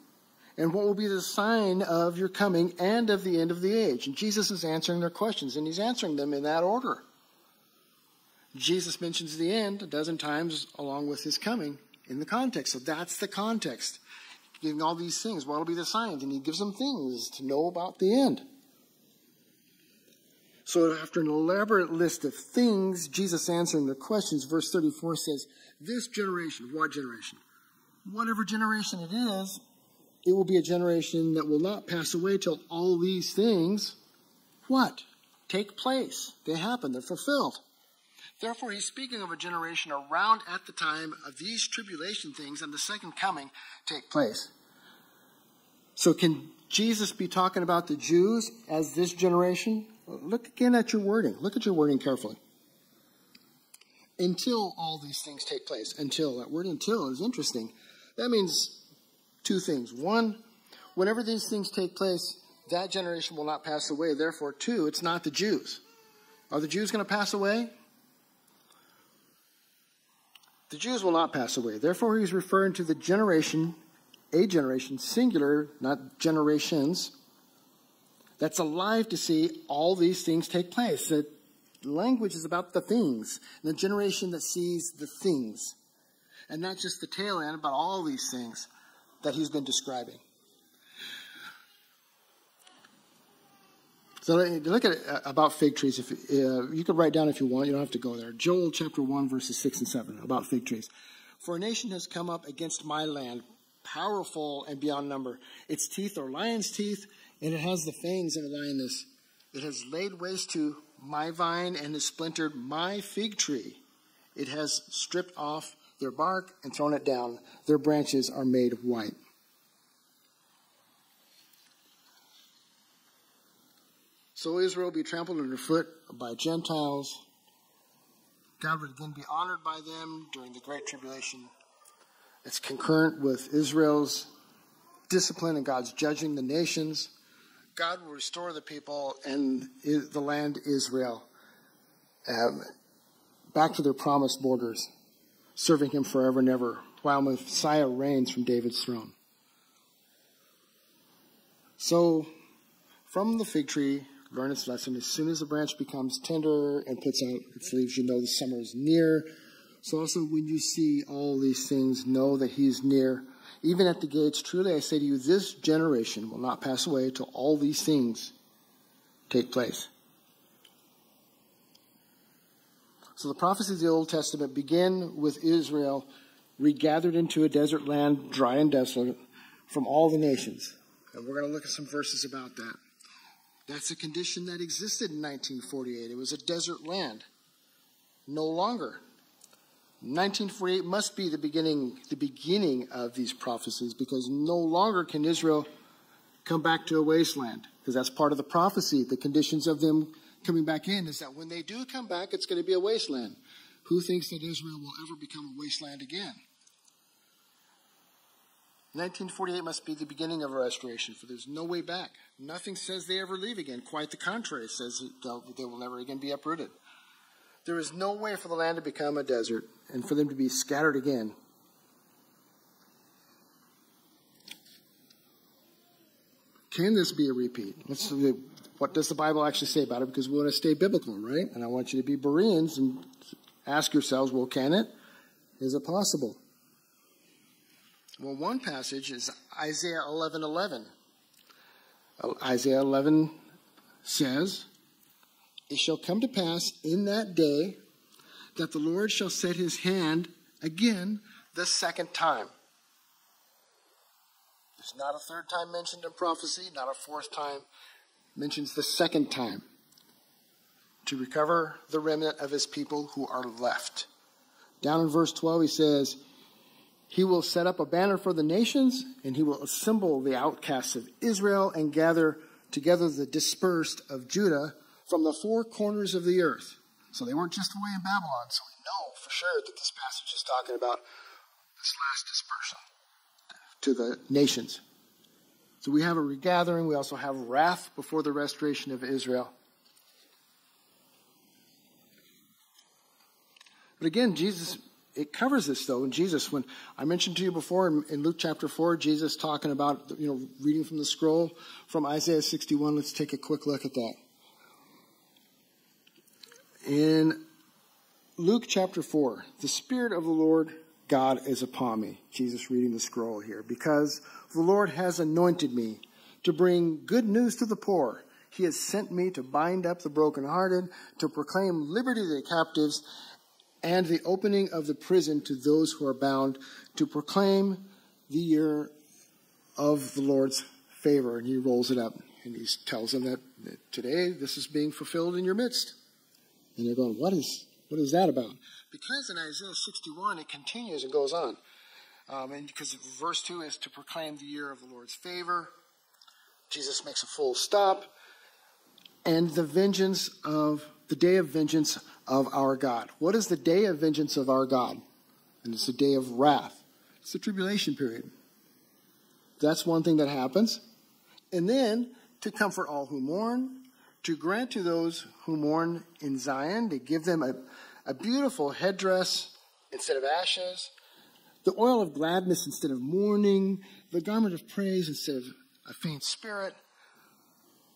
And what will be the sign of your coming and of the end of the age? And Jesus is answering their questions, and he's answering them in that order. Jesus mentions the end a dozen times along with his coming in the context. So that's the context. Giving all these things. What will be the signs? And he gives them things to know about the end. So after an elaborate list of things, Jesus answering the questions, verse 34 says, This generation, what generation? Whatever generation it is, it will be a generation that will not pass away till all these things, what? Take place. They happen. They're fulfilled. Therefore, he's speaking of a generation around at the time of these tribulation things and the second coming take place. So can Jesus be talking about the Jews as this generation? Look again at your wording. Look at your wording carefully. Until all these things take place. Until. That word until is interesting. That means two things. One, whenever these things take place, that generation will not pass away. Therefore, two, it's not the Jews. Are the Jews going to pass away? The Jews will not pass away. Therefore, he's referring to the generation, a generation, singular, not generations, that's alive to see all these things take place. The language is about the things, the generation that sees the things, and not just the tail end, but all these things that he's been describing. So look at uh, about fig trees. If uh, you could write down if you want, you don't have to go there. Joel chapter one verses six and seven about fig trees. For a nation has come up against my land, powerful and beyond number. Its teeth are lion's teeth, and it has the fangs of a lioness. It has laid waste to my vine and has splintered my fig tree. It has stripped off their bark and thrown it down. Their branches are made of white. So Israel will be trampled underfoot by Gentiles. God would again be honored by them during the Great Tribulation. It's concurrent with Israel's discipline and God's judging the nations. God will restore the people and the land Israel um, back to their promised borders, serving Him forever and ever, while Messiah reigns from David's throne. So, from the fig tree, learn its lesson. As soon as the branch becomes tender and puts out its leaves, you know the summer is near. So, also, when you see all these things, know that He is near even at the gates, truly I say to you, this generation will not pass away till all these things take place. So the prophecies of the Old Testament begin with Israel regathered into a desert land, dry and desolate, from all the nations. And we're going to look at some verses about that. That's a condition that existed in 1948. It was a desert land. No longer. 1948 must be the beginning, the beginning of these prophecies because no longer can Israel come back to a wasteland because that's part of the prophecy. The conditions of them coming back in is that when they do come back, it's going to be a wasteland. Who thinks that Israel will ever become a wasteland again? 1948 must be the beginning of a restoration, for there's no way back. Nothing says they ever leave again. Quite the contrary, it says they will never again be uprooted. There is no way for the land to become a desert and for them to be scattered again. Can this be a repeat? Let's, what does the Bible actually say about it? Because we want to stay biblical, right? And I want you to be Bereans and ask yourselves, well, can it? Is it possible? Well, one passage is Isaiah 11 11. Isaiah 11 says, it shall come to pass in that day that the Lord shall set his hand again the second time. There's not a third time mentioned in prophecy, not a fourth time. Mentions the second time. to recover the remnant of his people who are left. Down in verse 12, he says, He will set up a banner for the nations, and he will assemble the outcasts of Israel and gather together the dispersed of Judah from the four corners of the earth. So they weren't just away in Babylon. So we know for sure that this passage is talking about this last dispersion to the nations. So we have a regathering. We also have wrath before the restoration of Israel. But again, Jesus, it covers this though. And Jesus, when I mentioned to you before in, in, Luke chapter 4, Jesus talking about, you know, reading from the scroll from Isaiah 61. Let's take a quick look at that. In Luke chapter 4, the Spirit of the Lord God is upon me. Jesus reading the scroll here. Because the Lord has anointed me to bring good news to the poor. He has sent me to bind up the brokenhearted, to proclaim liberty to the captives, and the opening of the prison to those who are bound, to proclaim the year of the Lord's favor. And he rolls it up and he tells them that today this is being fulfilled in your midst. And they're going, what is, what is that about? Because in Isaiah 61 it continues and goes on. Um, and because verse 2 is to proclaim the year of the Lord's favor. Jesus makes a full stop. And the vengeance of the day of vengeance of our God. What is the day of vengeance of our God? And it's the day of wrath. It's the tribulation period. That's one thing that happens. And then to comfort all who mourn, to grant to those who mourn in Zion, to give them a, a beautiful headdress instead of ashes, the oil of gladness instead of mourning, the garment of praise instead of a faint spirit,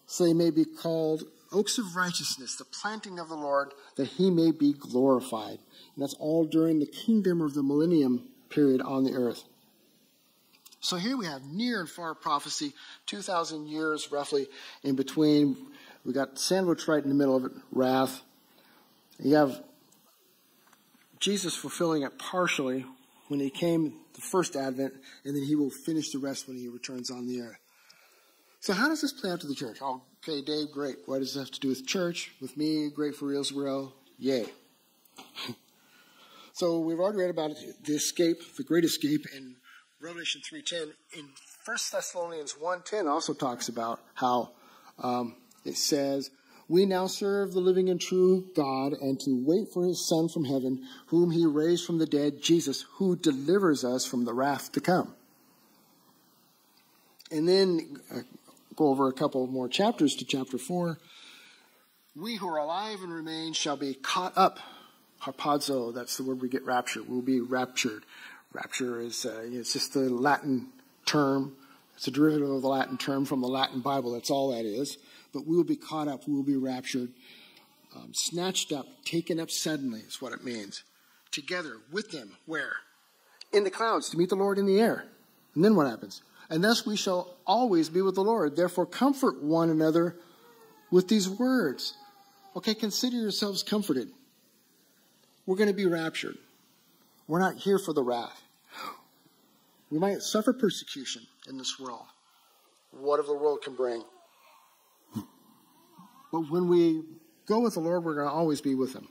so they may be called oaks of righteousness, the planting of the Lord, that he may be glorified. And that's all during the kingdom of the millennium period on the earth. So here we have near and far prophecy, 2,000 years roughly in between. We got sandwich right in the middle of it, wrath. You have Jesus fulfilling it partially when he came the first advent, and then he will finish the rest when he returns on the earth. So how does this play out to the church? Okay, Dave, great. What does this have to do with church? With me, great for Israel? Yay. *laughs* so we've already read about the escape, the great escape in Revelation 3.10. In 1 Thessalonians 1.10 also talks about how um, it says, we now serve the living and true God and to wait for his Son from heaven, whom he raised from the dead, Jesus, who delivers us from the wrath to come. And then uh, go over a couple more chapters to chapter 4. We who are alive and remain shall be caught up. Harpazo, that's the word we get rapture. We'll be raptured. Rapture is uh, it's just the Latin term. It's a derivative of the Latin term from the Latin Bible. That's all that is. But we will be caught up. We will be raptured. Um, snatched up, taken up suddenly is what it means. Together with them. Where? In the clouds to meet the Lord in the air. And then what happens? and thus we shall always be with the Lord. Therefore, comfort one another with these words. Okay, consider yourselves comforted. We're going to be raptured. We're not here for the wrath. We might suffer persecution in this world. Whatever the world can bring. But when we go with the Lord, we're going to always be with Him.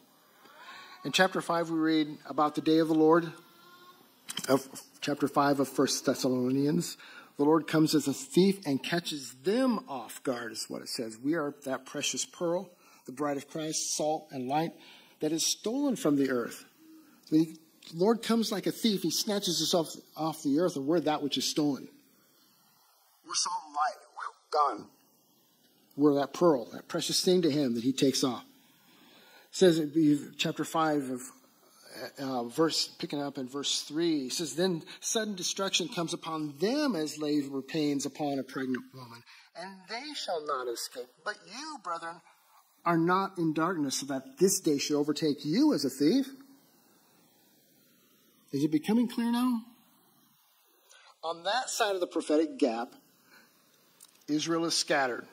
In chapter 5, we read about the day of the Lord, of chapter 5 of First Thessalonians. The Lord comes as a thief and catches them off guard, is what it says. We are that precious pearl, the bride of Christ, salt and light, that is stolen from the earth. The Lord comes like a thief. He snatches us off, off the earth, and we're that which is stolen. We're salt and light. Gone. We're that pearl, that precious thing to Him that He takes off. It says, chapter 5 of uh, verse, picking up in verse 3, he says, Then sudden destruction comes upon them as labor pains upon a pregnant woman, and they shall not escape. But you, brethren, are not in darkness, so that this day should overtake you as a thief. Is it becoming clear now? On that side of the prophetic gap, Israel is scattered.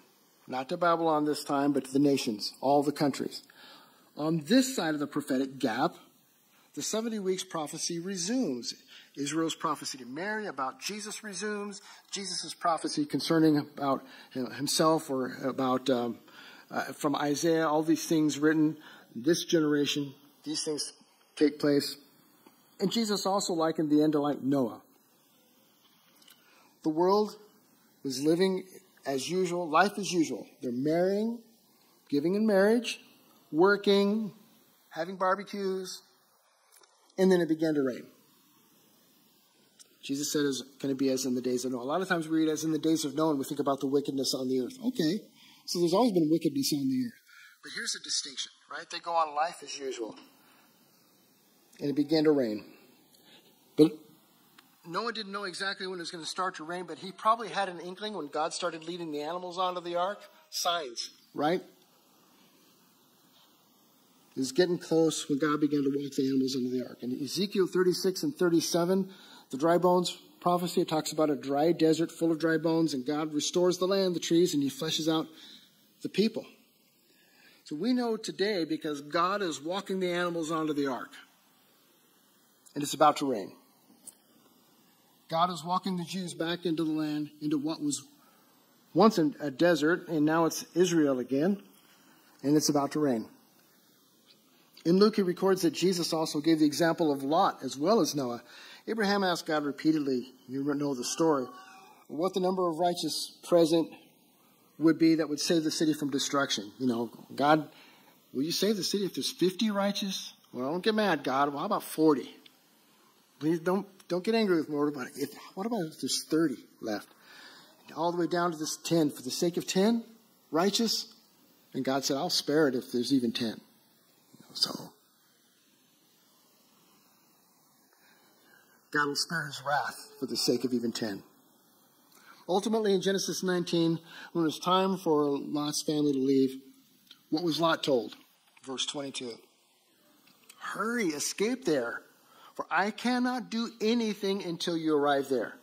Not to Babylon this time, but to the nations, all the countries. On this side of the prophetic gap, the 70 weeks prophecy resumes. Israel's prophecy to Mary about Jesus resumes. Jesus' prophecy concerning about himself or about um, uh, from Isaiah, all these things written, this generation, these things take place. And Jesus also likened the end to like Noah. The world was living as usual, life as usual. They're marrying, giving in marriage, working, having barbecues, and then it began to rain. Jesus said it's going to be as in the days of Noah. A lot of times we read as in the days of Noah and we think about the wickedness on the earth. Okay, so there's always been wickedness on the earth. But here's a distinction, right? They go on life as usual. And it began to rain. But Noah didn't know exactly when it was going to start to rain, but he probably had an inkling when God started leading the animals onto the ark. Signs, right? It was getting close when God began to walk the animals into the ark. In Ezekiel 36 and 37, the dry bones prophecy, it talks about a dry desert full of dry bones, and God restores the land, the trees, and he fleshes out the people. So we know today because God is walking the animals onto the ark. And it's about to rain. God is walking the Jews back into the land, into what was once a desert, and now it's Israel again, and it's about to rain. In Luke, he records that Jesus also gave the example of Lot as well as Noah. Abraham asked God repeatedly, you know the story, what the number of righteous present would be that would save the city from destruction. You know, God, will you save the city if there's 50 righteous? Well, don't get mad, God. Well, how about 40? Please don't, don't get angry with me. What about, if, what about if there's 30 left? All the way down to this 10. For the sake of 10, righteous? And God said, I'll spare it if there's even 10. So, God will spare his wrath for the sake of even 10. Ultimately, in Genesis 19, when it was time for Lot's family to leave, what was Lot told? Verse 22. Hurry, escape there, for I cannot do anything until you arrive there.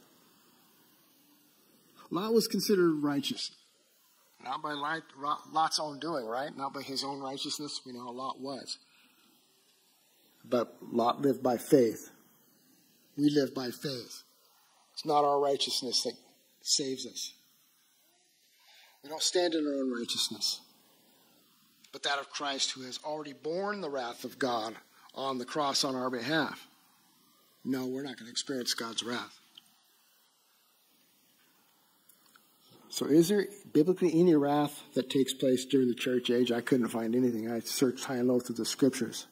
Lot was considered righteous. Not by Lot's own doing, right? Not by his own righteousness. We know how Lot was. But Lot lived by faith. We live by faith. It's not our righteousness that saves us. We don't stand in our own righteousness, but that of Christ who has already borne the wrath of God on the cross on our behalf. No, we're not going to experience God's wrath. So, is there biblically any wrath that takes place during the church age? I couldn't find anything. I searched high and low through the scriptures.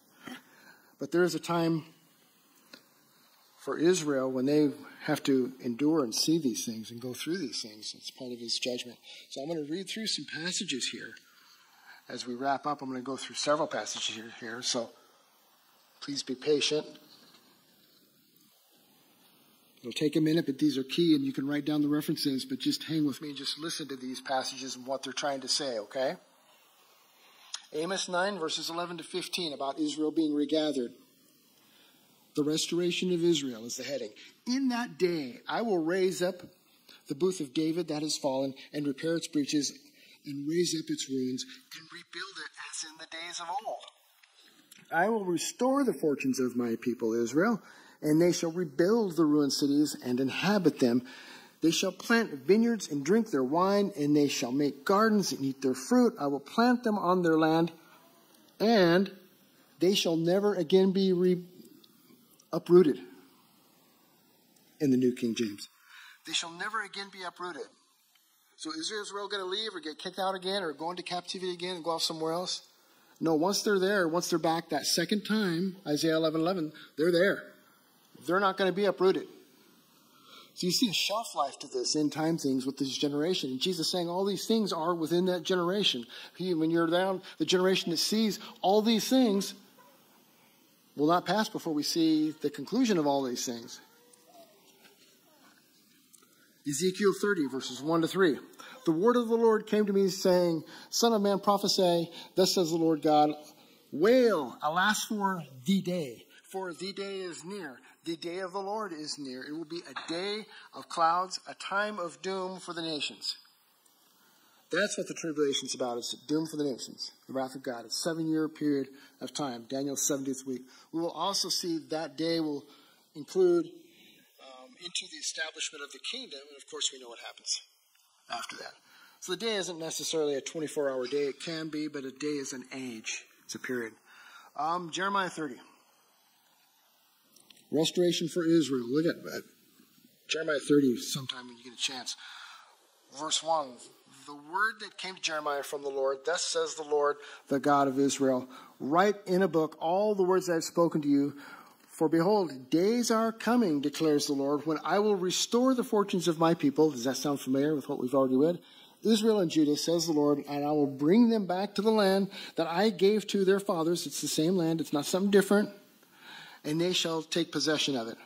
But there is a time for Israel when they have to endure and see these things and go through these things. It's part of his judgment. So I'm going to read through some passages here. As we wrap up, I'm going to go through several passages here. so please be patient. It'll take a minute, but these are key, and you can write down the references, but just hang with me and just listen to these passages and what they're trying to say, okay? Amos 9, verses 11 to 15, about Israel being regathered. The restoration of Israel is the heading. In that day, I will raise up the booth of David that has fallen and repair its breaches and raise up its ruins and rebuild it as in the days of old. I will restore the fortunes of my people Israel and they shall rebuild the ruined cities and inhabit them. They shall plant vineyards and drink their wine, and they shall make gardens and eat their fruit. I will plant them on their land, and they shall never again be re- uprooted. In the New King James, they shall never again be uprooted. So is Israel going to leave or get kicked out again or go into captivity again and go off somewhere else? No, once they're there, once they're back that second time, Isaiah 11 11, they're there. They're not going to be uprooted. So you see a shelf life to this end time things with this generation. And Jesus saying all these things are within that generation. He, when you're down, the generation that sees all these things will not pass before we see the conclusion of all these things. Ezekiel 30, verses 1 to 3. The word of the Lord came to me, saying, Son of man, prophesy, thus says the Lord God, Wail, alas for the day, for the day is near the day of the Lord is near. It will be a day of clouds, a time of doom for the nations. That's what the tribulation is about. It's doom for the nations, the wrath of God. A seven year period of time, Daniel's 70th week. We will also see that day will include um, into the establishment of the kingdom. And of course, we know what happens after that. So the day isn't necessarily a 24 hour day. It can be, but a day is an age. It's a period. Um, Jeremiah 30. Restoration for Israel. Look at that. Jeremiah 30 sometime when you get a chance. Verse 1 The word that came to Jeremiah from the Lord, thus says the Lord, the God of Israel, write in a book all the words I have spoken to you. For behold, days are coming, declares the Lord, when I will restore the fortunes of my people. Does that sound familiar with what we've already read? Israel and Judah, says the Lord, and I will bring them back to the land that I gave to their fathers. It's the same land, it's not something different. And they shall take possession of it.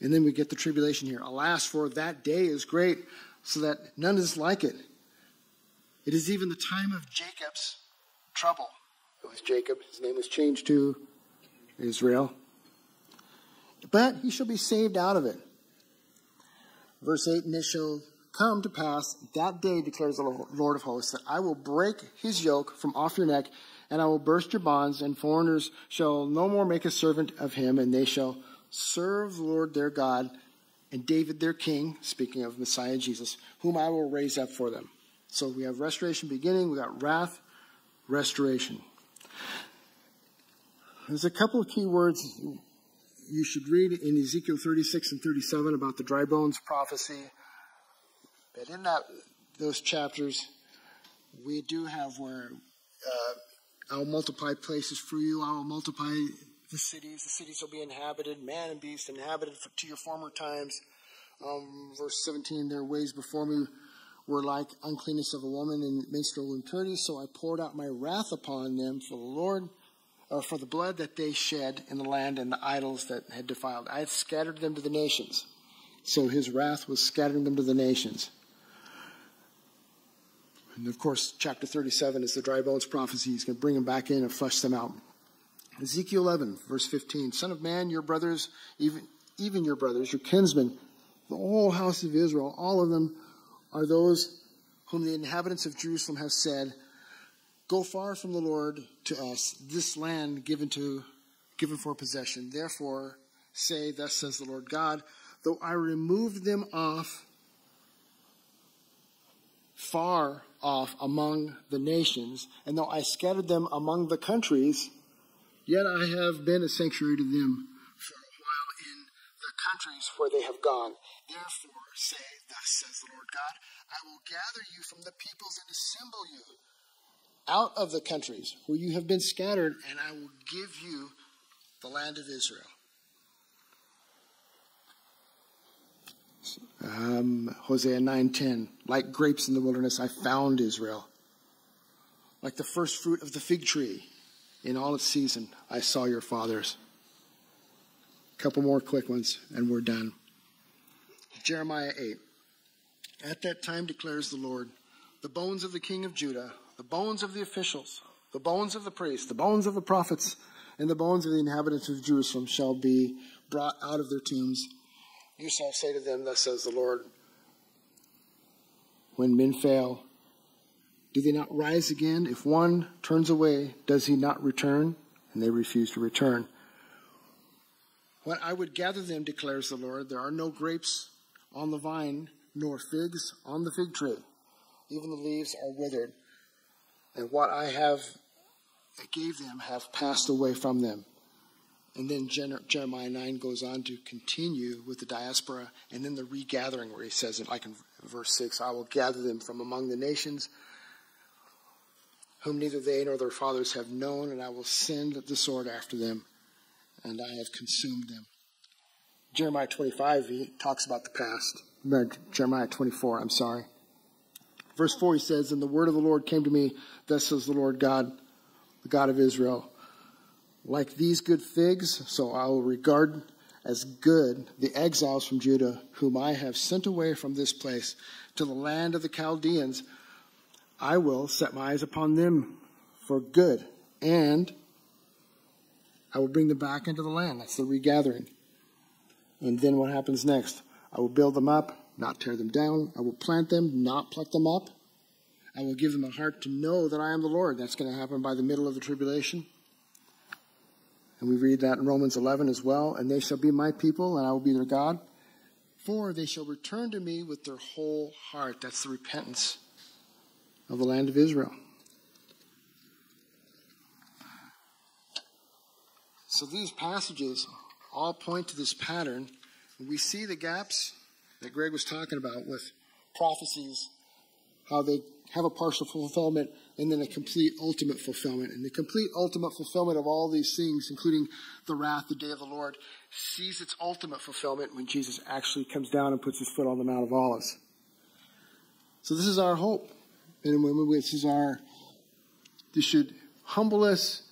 And then we get the tribulation here. Alas, for that day is great, so that none is like it. It is even the time of Jacob's trouble. It was Jacob. His name was changed to Israel. But he shall be saved out of it. Verse 8 And it shall come to pass that day, declares the Lord of hosts, that I will break his yoke from off your neck, and I will burst your bonds, and foreigners shall no more make a servant of him, and they shall serve the Lord their God and David their king, speaking of Messiah Jesus, whom I will raise up for them. So we have restoration beginning, we got wrath, restoration. There's a couple of key words you should read in Ezekiel 36 and 37 about the dry bones prophecy. But in that those chapters, we do have where uh, I will multiply places for you. I will multiply the cities. The cities will be inhabited, man and beast inhabited to your former times. Um, verse 17, their ways before me were like uncleanness of a woman and menstrual impurity. So I poured out my wrath upon them for the Lord, or for the blood that they shed in the land and the idols that had defiled. I had scattered them to the nations. So his wrath was scattering them to the nations. And of course, chapter 37 is the dry bones prophecy. He's going to bring them back in and flush them out. Ezekiel 11, verse 15 Son of man, your brothers, even, even your brothers, your kinsmen, the whole house of Israel, all of them are those whom the inhabitants of Jerusalem have said, Go far from the Lord to us, this land given to given for possession. Therefore, say, Thus says the Lord God, though I removed them off far off among the nations, and though I scattered them among the countries, yet I have been a sanctuary to them for a while in the countries where they have gone. Therefore, say, Thus says the Lord God, I will gather you from the peoples and assemble you out of the countries where you have been scattered, and I will give you the land of Israel. Um, Hosea 9:10, like grapes in the wilderness, I found Israel. Like the first fruit of the fig tree in all its season, I saw your fathers. A couple more quick ones, and we're done. Jeremiah 8. At that time declares the Lord, the bones of the king of Judah, the bones of the officials, the bones of the priests, the bones of the prophets, and the bones of the inhabitants of Jerusalem shall be brought out of their tombs you shall say to them, Thus says the Lord, when men fail, do they not rise again? If one turns away, does he not return? And they refuse to return. When I would gather them, declares the Lord, there are no grapes on the vine, nor figs on the fig tree. Even the leaves are withered. And what I have I gave them have passed away from them. And then Jeremiah 9 goes on to continue with the diaspora and then the regathering, where he says, it, like in verse 6, I will gather them from among the nations whom neither they nor their fathers have known, and I will send the sword after them, and I have consumed them. Jeremiah 25, he talks about the past. Jeremiah 24, I'm sorry. Verse 4, he says, And the word of the Lord came to me, thus says the Lord God, the God of Israel like these good figs, so I will regard as good the exiles from Judah, whom I have sent away from this place to the land of the Chaldeans. I will set my eyes upon them for good, and I will bring them back into the land. That's the regathering. And then what happens next? I will build them up, not tear them down. I will plant them, not pluck them up. I will give them a heart to know that I am the Lord. That's going to happen by the middle of the tribulation. And we read that in Romans 11 as well. And they shall be my people, and I will be their God. For they shall return to me with their whole heart. That's the repentance of the land of Israel. So these passages all point to this pattern. We see the gaps that Greg was talking about with prophecies, how they have a partial fulfillment and then a complete ultimate fulfillment. And the complete ultimate fulfillment of all these things, including the wrath, the day of the Lord, sees its ultimate fulfillment when Jesus actually comes down and puts his foot on the Mount of Olives. So this is our hope. And this is our, this should humble us.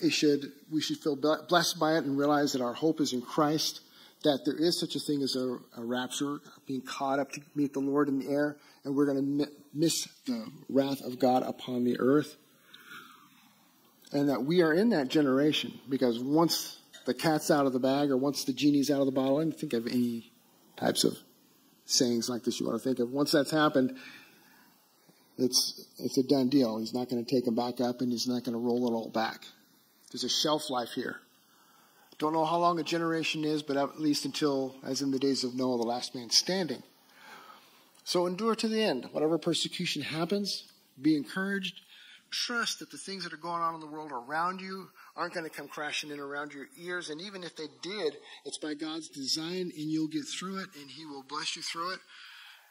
It should, we should feel blessed by it and realize that our hope is in Christ, that there is such a thing as a, a rapture, being caught up to meet the Lord in the air, and we're going to miss the wrath of God upon the earth. And that we are in that generation because once the cat's out of the bag or once the genie's out of the bottle, I didn't think of any types of sayings like this you want to think of. Once that's happened, it's it's a done deal. He's not going to take them back up, and he's not going to roll it all back. There's a shelf life here. Don't know how long a generation is, but at least until, as in the days of Noah, the last man standing. So endure to the end. Whatever persecution happens, be encouraged. Trust that the things that are going on in the world around you aren't going to come crashing in around your ears. And even if they did, it's by God's design, and you'll get through it, and He will bless you through it.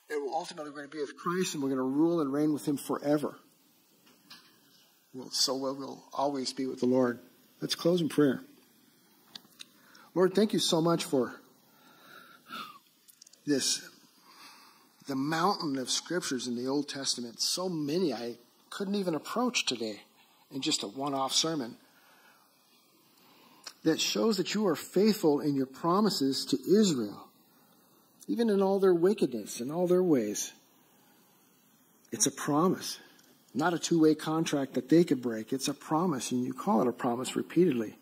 It will ultimately going to be with Christ, and we're going to rule and reign with Him forever. Well, so we'll always be with the Lord. Let's close in prayer. Lord, thank you so much for this, the mountain of scriptures in the Old Testament. So many I couldn't even approach today in just a one off sermon that shows that you are faithful in your promises to Israel, even in all their wickedness and all their ways. It's a promise, not a two way contract that they could break. It's a promise, and you call it a promise repeatedly.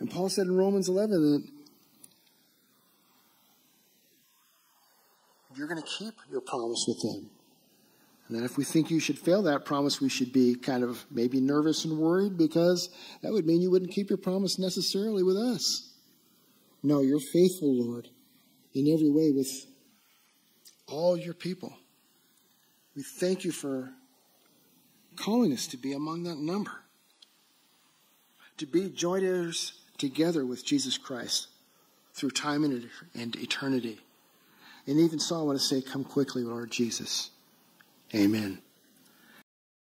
And Paul said in Romans 11 that you're going to keep your promise with them. And then if we think you should fail that promise, we should be kind of maybe nervous and worried because that would mean you wouldn't keep your promise necessarily with us. No, you're faithful, Lord, in every way with all your people. We thank you for calling us to be among that number, to be joint heirs together with Jesus Christ through time and eternity. And even so, I want to say, Come quickly, Lord Jesus. Amen.